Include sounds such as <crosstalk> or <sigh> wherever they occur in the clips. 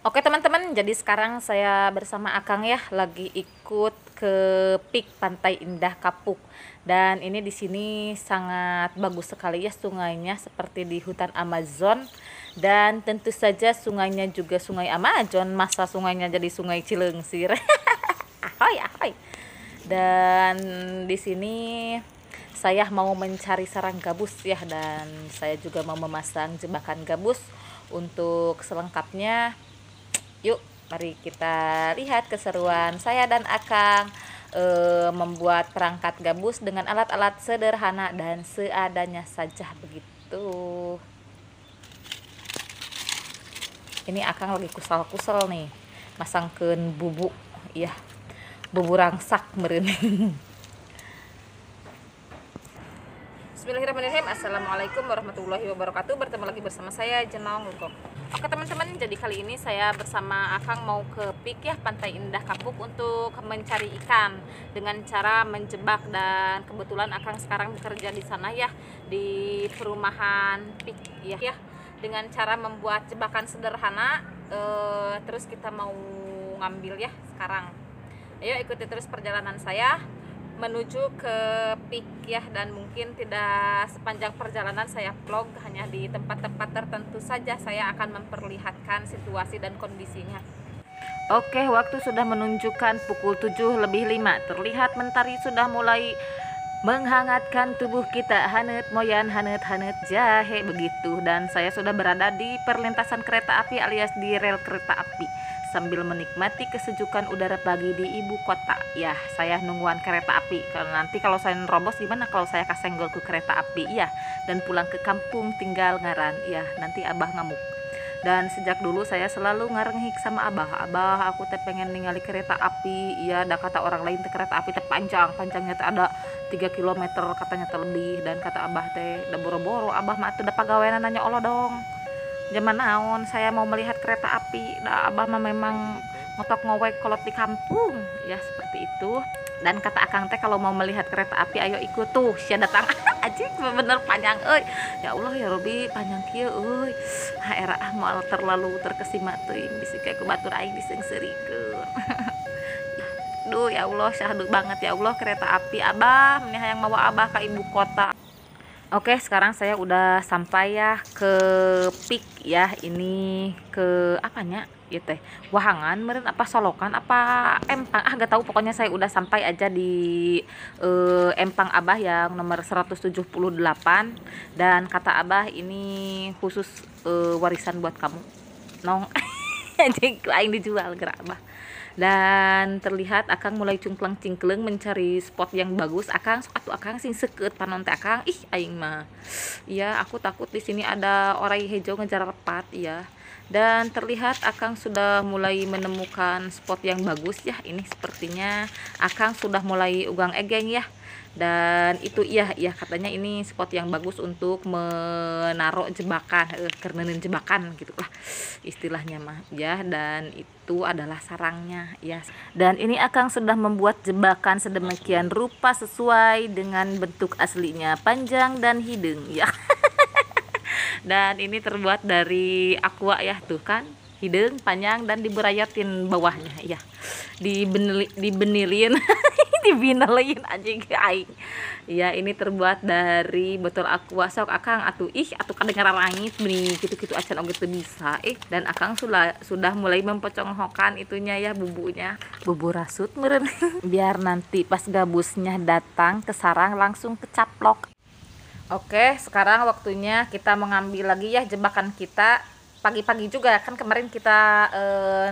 Oke teman-teman, jadi sekarang saya bersama Akang ya lagi ikut ke Pik Pantai Indah Kapuk. Dan ini di sini sangat bagus sekali ya sungainya seperti di hutan Amazon. Dan tentu saja sungainya juga sungai Amazon, masa sungainya jadi sungai Cilengsir. <laughs> ahoy, ahoy. Dan di sini saya mau mencari sarang gabus ya dan saya juga mau memasang jebakan gabus untuk selengkapnya Yuk, mari kita lihat keseruan saya dan Akang e, membuat perangkat gabus dengan alat-alat sederhana dan seadanya saja begitu. Ini Akang lagi kusal-kusel nih, masangkan bubuk, ya, bubuk rangsak meren. <laughs> Bismillahirrahmanirrahim. Assalamualaikum warahmatullahi wabarakatuh. Bertemu lagi bersama saya Jenong Lukok Oke teman-teman jadi kali ini saya bersama Akang mau ke Pik ya Pantai Indah Kapuk untuk mencari ikan Dengan cara menjebak dan kebetulan Akang sekarang bekerja di sana ya Di perumahan Pik ya, ya. Dengan cara membuat jebakan sederhana eh, Terus kita mau ngambil ya sekarang. Ayo ikuti terus perjalanan saya menuju ke Pik ya dan mungkin tidak sepanjang perjalanan saya vlog hanya di tempat-tempat tertentu saja saya akan memperlihatkan situasi dan kondisinya. Oke waktu sudah menunjukkan pukul 7 lebih 5 terlihat mentari sudah mulai menghangatkan tubuh kita. Hanet moyan hanet hanet jahe begitu. Dan saya sudah berada di perlintasan kereta api alias di rel kereta api sambil menikmati kesejukan udara pagi di ibu kota. Ya, saya nungguan kereta api. Kalau nanti kalau saya nerobos gimana kalau saya kasenggol ke kereta api? Ya, dan pulang ke kampung tinggal ngaran. Ya, nanti abah ngamuk. Dan sejak dulu saya selalu ngarenghik sama abah. Abah, aku teh pengen ningali kereta api. Iya, ada kata orang lain teh kereta api teh panjang, panjangnya teh ada 3 km katanya terlebih dan kata abah teh udah boro-boro abah mah tuh udah pagawean nanya Allah dong zaman naon saya mau melihat kereta api. Nah, abah mah memang ngotok ngowek kolot di kampung. Ya seperti itu. Dan kata akang teh kalau mau melihat kereta api ayo ikut tuh. Sia datang. <laughs> Aja bener panjang euy. Ya Allah ya Robi panjang kieu euy. Ha era ah moal terlalu terkesima teuing bisi kayak ku batur aing disengseuringkeun <laughs> Duh ya Allah syahdu banget ya Allah kereta api. Abah ini yang mawa abah ke ibu kota Oke sekarang saya udah sampai ya ke pik ya. Ini ke apanya? Ya teh wahangan meren apa solokan apa empang? Ah gak tahu. Pokoknya saya udah sampai aja di uh, empang abah yang nomor 178 dan kata abah ini khusus uh, warisan buat kamu. Nong. <laughs> Jadi lain dijual gerak abah dan terlihat akang mulai cungkleng cingkleng mencari spot yang bagus. Akang atau akang sing seket panon teh akang. Ih aing mah. Iya aku takut di sini ada orang hijau ngejar repat ya dan terlihat akang sudah mulai menemukan spot yang bagus ya. Ini sepertinya akang sudah mulai ugang egeng ya. Dan itu iya iya katanya ini spot yang bagus untuk menaruh jebakan eh, kernenin jebakan gitu lah istilahnya mah ya. Dan itu adalah sarangnya ya. Dan ini akan sudah membuat jebakan sedemikian rupa sesuai dengan bentuk aslinya panjang dan hidung ya <laughs> dan ini terbuat dari aqua ya tuh kan? Hidung panjang dan diberayatin bawahnya ya dibenili, dibenilin <laughs> dibinelin aja aing. Ya ini terbuat dari botol aqua. Sok akang atuh. Ih atuh kedengaran langit beri gitu-gitu acan oge teu bisa. Eh dan akang sudah sudah mulai mempoconghokan itunya ya bubunya. Bubu rasut meren <laughs> biar nanti pas gabusnya datang ke sarang langsung kecaplok Oke, sekarang waktunya kita mengambil lagi ya jebakan kita pagi-pagi juga kan kemarin kita eh,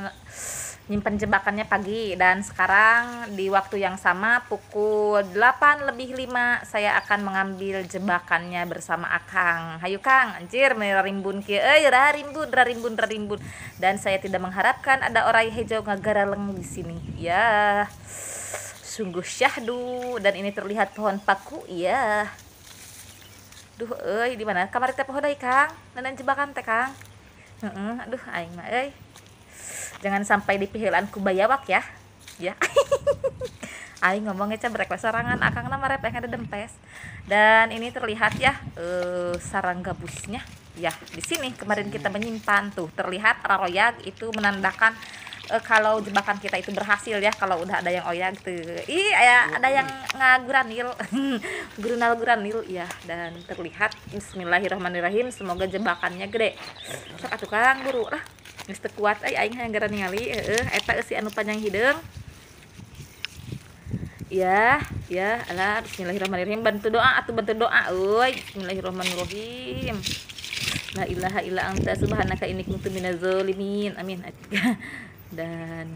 nyimpen jebakannya pagi dan sekarang di waktu yang sama pukul 8 lebih 5 saya akan mengambil jebakannya bersama Akang. Hayu Kang, anjir rimbun kia euy rimbun rimbun rimbun dan saya tidak mengharapkan ada orang hijau ngagaraleng di sini. Ya. Sungguh syahdu dan ini terlihat pohon paku ya. Duh euy di mana? Kamar teh pohon Kang. Nenek jebakan teh Kang. Heeh, aduh aing mah euy. Jangan sampai dipihilan ku bayawak ya. Ya. <laughs> Aing ngomongnya cah brek sarangan akang nama rep yang ada dempes. Dan ini terlihat ya uh, sarang gabusnya. Ya di sini kemarin kita menyimpan tuh. Terlihat raroyag itu menandakan uh, kalau jebakan kita itu berhasil ya kalau udah ada yang oyag tuh ih ya ada yang ngaguranil. <laughs> Gurunal guranil ya dan terlihat Bismillahirrahmanirrahim semoga jebakannya gede. Sok atuh kang guru? Lah geus kuat ai aing hayang gara ningali heeh eta si anu panjang hidung. Ya ya Allah Bismillahirrahmanirrahim bantu doa atau bantu doa oi Bismillahirrahmanirrahim. La ilaha illa anta subhanaka inni kuntu minaz zalimin. Amin. <laughs> Dan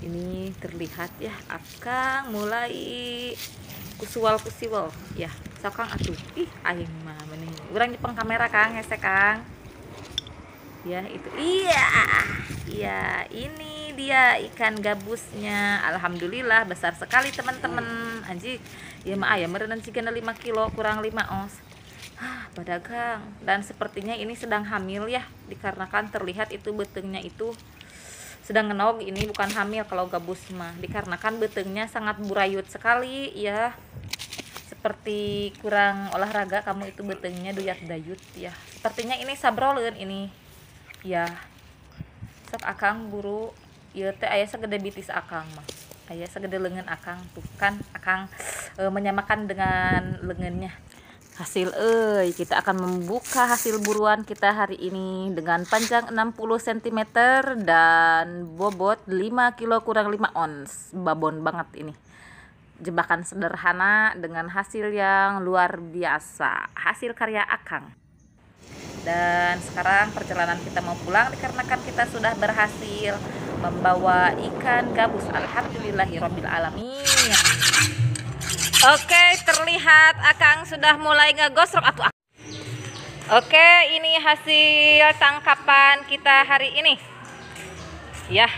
ini terlihat ya akang mulai kusual kusiwal ya sokang atuh. Ih aing mah mending urang di kamera kang hese kang. Ya itu. Iya iya ini dia ikan gabusnya. Alhamdulillah besar sekali teman-teman. Anjing. Ya mah ayam merenang jika 5 kilo kurang 5 ons ah pedagang. Dan sepertinya ini sedang hamil ya dikarenakan terlihat itu betengnya itu sedang ngenog. Ini bukan hamil kalau gabus mah. Dikarenakan betengnya sangat burayut sekali ya. Seperti kurang olahraga kamu itu betengnya duyat dayut ya. Sepertinya ini sabrolen ini ya. Sok akang buru ya teh ayah segede bitis akang mah. Ayah segede lengan akang tuh kan akang e, menyamakan dengan lengannya hasil eh kita akan membuka hasil buruan kita hari ini dengan panjang 60 cm dan bobot 5 kilo kurang 5 ons. Babon banget ini. Jebakan sederhana dengan hasil yang luar biasa. Hasil karya Akang. Dan sekarang perjalanan kita mau pulang dikarenakan kita sudah berhasil membawa ikan gabus. Alhamdulillahirobbilalamin Oke, terlihat Akang sudah mulai ngegosrok atuh. Oke, ini hasil tangkapan kita hari ini. Ya.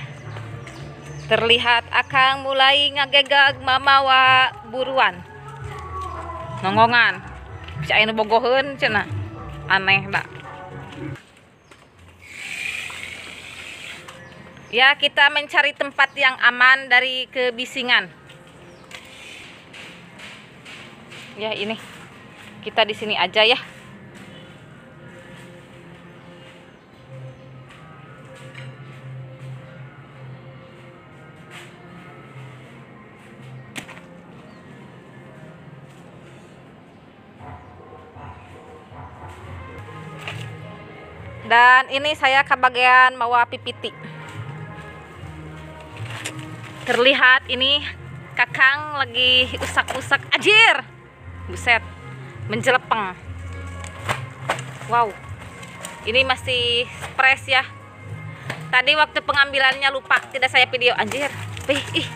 Terlihat Akang mulai ngagegag mamawa buruan. Nongongan. Bisa anu bogoheun cenah. Aneh dak. Ya, kita mencari tempat yang aman dari kebisingan. Ya ini. Kita di sini aja ya. Dan ini saya ke bagian mawa pipiti. Terlihat ini kakang lagi usak-usak. Ajir buset menjelepeng. Wow ini masih fresh ya. Tadi waktu pengambilannya lupa tidak saya video. Anjir ih ih.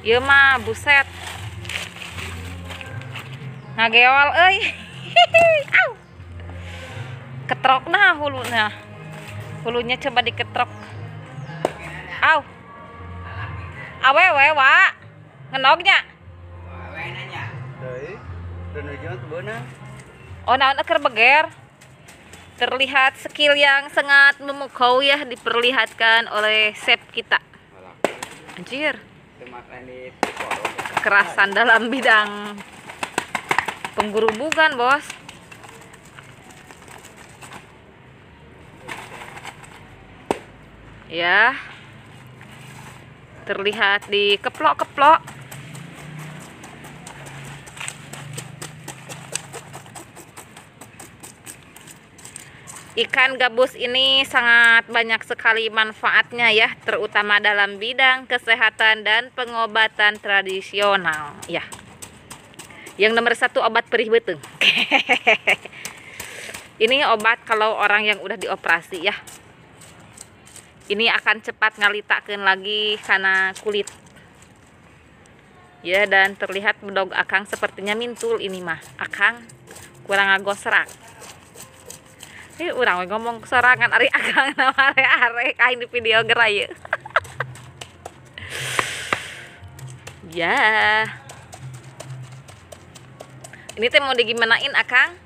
Iya mah buset. Ngageol euy. <laughs> Au. Ketrok nah hulunya. Hulunya coba diketrok. Au. Awewe wa. Ngenognya Oh, naon eker beger? Terlihat skill yang sangat memukau ya diperlihatkan oleh chef kita. Anjir. Kekerasan dalam bidang penggerubukan, Bos. Ya. Terlihat di keplok-keplok. Ikan gabus ini sangat banyak sekali manfaatnya ya, terutama dalam bidang kesehatan dan pengobatan tradisional. Ya, yang nomor satu obat perih beteng. <laughs> ini obat kalau orang yang udah dioperasi ya. Ini akan cepat ngalitakan lagi karena kulit. Ya, dan terlihat bedog akang sepertinya mintul ini mah. Akang kurang agosrak. Ih, orang ngomong serangan ari agang nama are-are kain di video gerai. ya. Ini teh mau digimanain akang?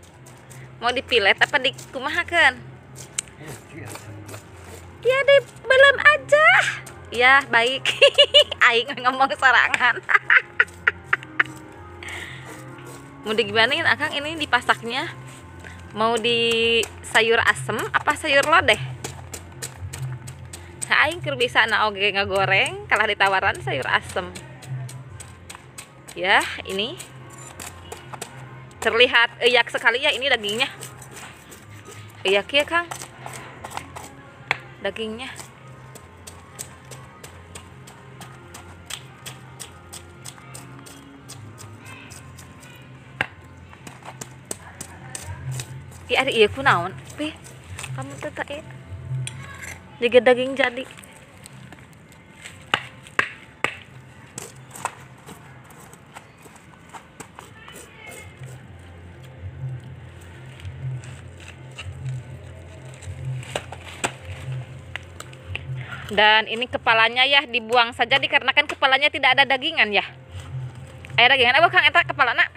Mau dipilet apa dikumahakan? Ya deh, belum aja. Ya, baik. <laughs> Aing ngomong serangan. <laughs> mau digimanain akang ini dipasaknya? Mau di sayur asem apa sayur lodeh? Nah, aing keur bisa na oge ngagoreng kalah ditawaran sayur asem. Ya ini. Terlihat eyak sekali ya ini dagingnya. Eyak ya kang? Dagingnya Iya, ada iya kunaon, pi kamu tuh tak ya jaga daging jadi. Dan ini kepalanya ya dibuang saja dikarenakan kepalanya tidak ada dagingan ya. Ada dagingan. Apa kang? Eta kepala nak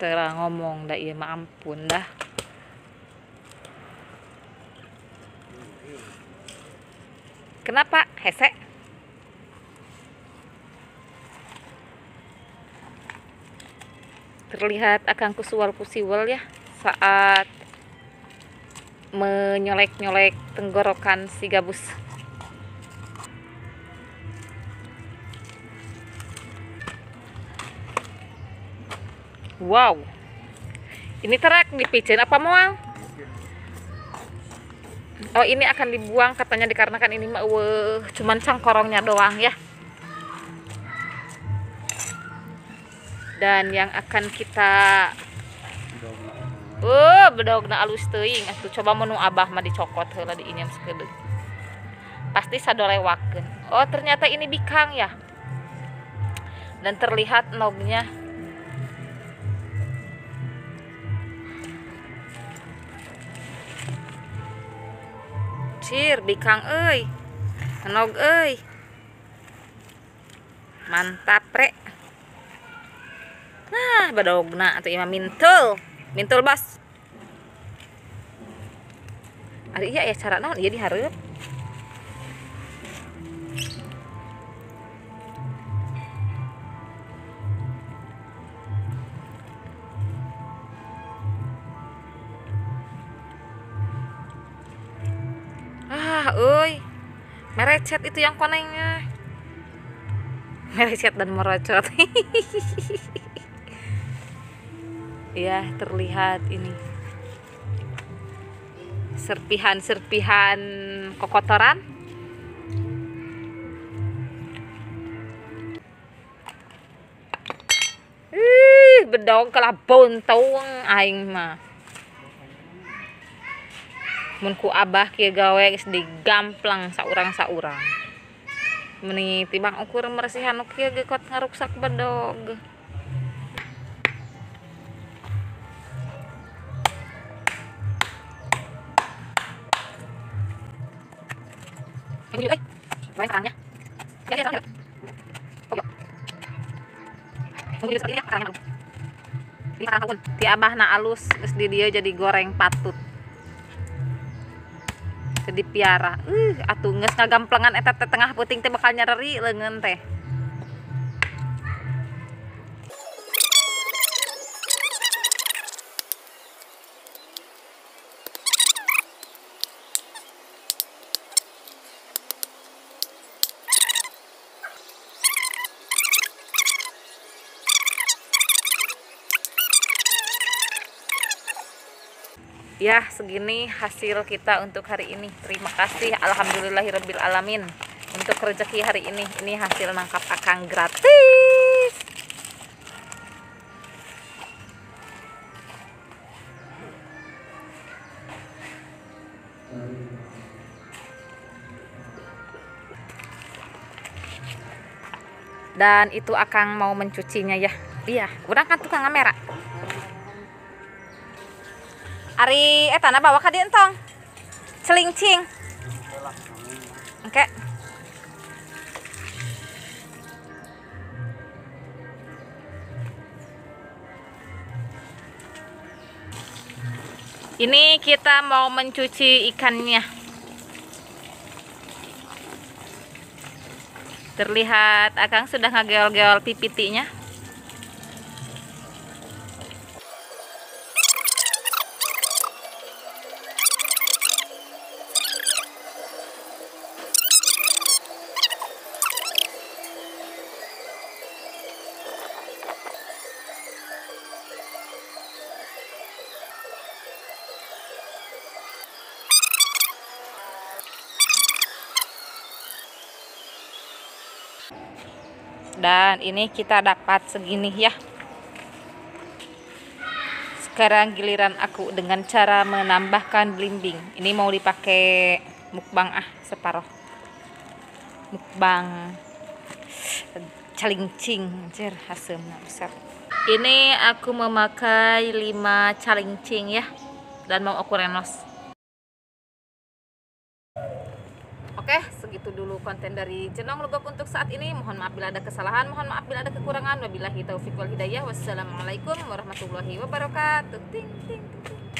telah ngomong dah iya ampun dah. Kenapa? Hese? Terlihat akan kusual kusiwal ya saat menyolek-nyolek tenggorokan si gabus wow ini terak dipijen apa mual oh ini akan dibuang katanya dikarenakan ini mah uh, cuman cangkorongnya doang ya dan yang akan kita Oh, bedogna alus teuing atuh coba menu abah mah dicokot heula di inyam sekedeuk. Pasti sadolewakeun. Oh, ternyata ini bikang ya. Dan terlihat nognya Cir, bikang euy. Nog euy. Mantap, Rek. Nah, bedogna atuh imah mintul mintul bas Ari iya ya cara naon iya dihareup ah euy. Merecet itu yang konengnya. Merecet dan merocot. <laughs> Ya terlihat ini. Serpihan-serpihan kokotoran ih bedog kalah bontong aing mah mun ku abah kieu gawe geus digamplang saurang-saurang meni tibang ukur meresihan nu kieu ge kot ngaruksak bedog Ini eh. Main kerangnya. Ya, ya, ya. Oh, yuk. Mungkin seperti ini kerangnya. Ini kerang tahun. Ti abah na alus geus di dia jadi goreng patut. Jadi piara. Uh, atuh geus ngagamplengan eta teh tengah puting teh bakal nyareri leungeun teh. Ya segini hasil kita untuk hari ini. Terima kasih. Alamin untuk rezeki hari ini ini hasil nangkap akang gratis. Dan itu akang mau mencucinya ya. Iya udah kan tukang kamera Ari eh tanah bawa ka entong. Celincing. Oke. Okay. Ini kita mau mencuci ikannya. Terlihat Akang sudah ngegeol-geol pipitinya. Dan ini kita dapat segini ya. Sekarang giliran aku dengan cara menambahkan blimbing ini mau dipakai mukbang ah separuh mukbang calincing anjir hasilnya besar. Ini aku memakai 5 calincing ya dan mau aku renos. Oke, segitu dulu konten dari Jenong Lugok untuk saat ini. Mohon maaf bila ada kesalahan, mohon maaf bila ada kekurangan. Wabillahi taufiq wal hidayah. Wassalamualaikum warahmatullahi wabarakatuh. Ting, ting, ting.